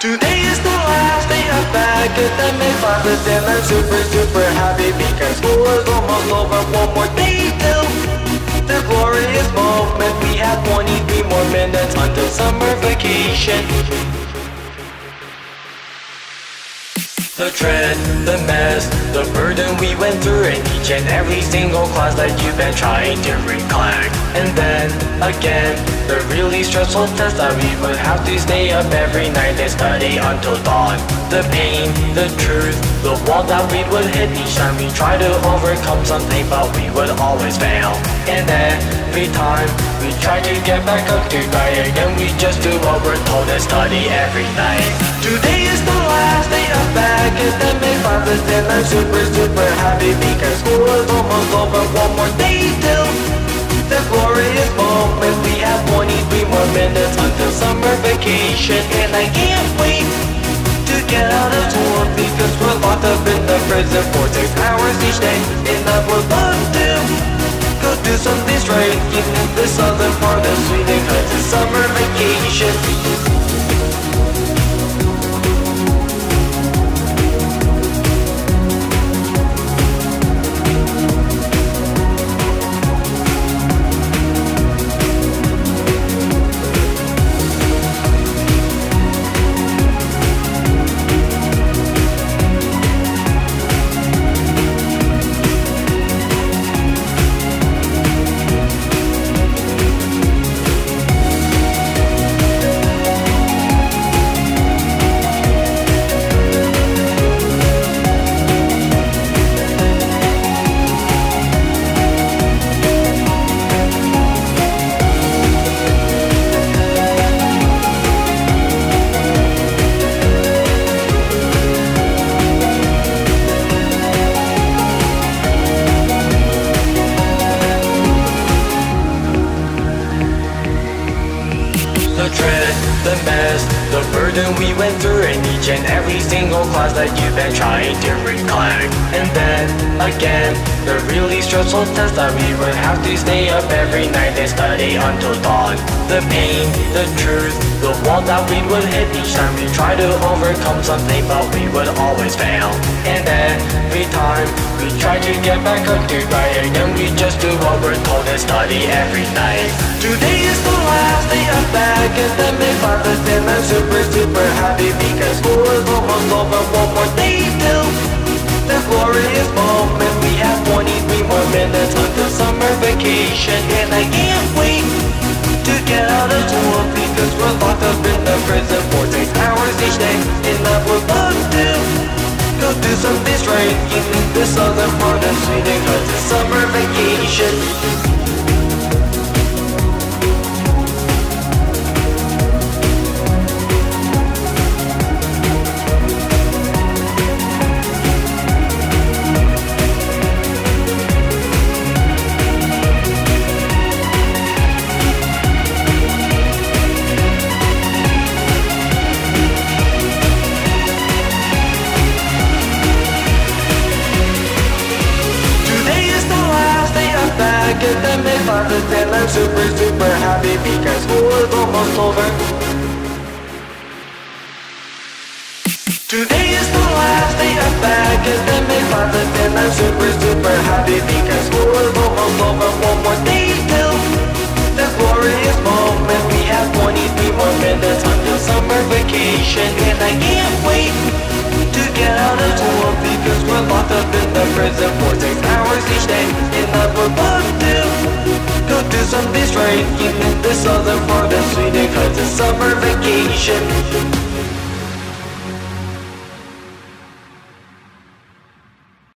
Today is the last day of academic classes and I'm super super happy because school is almost over. One more day till the glorious moment. We have 23 more minutes until summer vacation. The dread, the mess, the burden we went through in each and every single class that you've been trying to recollect. And then, again, the really stressful test that we would have to stay up every night and study until dawn. The pain, the truth, the wall that we would hit each time we try to overcome something but we would always fail. And every time we try to get back up to try again we just do what we're told and study every night. Today is the last day of academic classes and I'm super super happy because school is almost over. One more day till the glorious moment. We have 23 more minutes until summer vacation and I can't wait to get out of school because we're locked up in the prison for six hours each day and I would love to go do something straight in the southern part of Sweden cause it's summer vacation the burden we went through in each and every single class that you've been trying to recollect. And then again, the really stressful test that we would have to stay up every night and study until dawn. The pain, the truth, the wall that we would hit each time we try to overcome something, but we would always fail. And every time we try to get back up to try again, we just do what we're told and study every night. Today is the last day of back I'm super super happy because school is almost over. One more day till the glorious moment. We have 23 more minutes until summer vacation and I can't wait to get out of school because we're locked up in the prison for six hours each day and I would love to go do something straight in the southern part of Sweden cause it's summer vacation. Classes and I'm super super happy because school is almost over. Today is the last day of academic classes and I'm super super happy because school is almost over. One more day till the glorious moment. We have 23 more minutes until summer vacation and I can't wait to get out of school because we're locked up in the prison for six hours each day do something straight in the southern part of Sweden cause it's summer vacation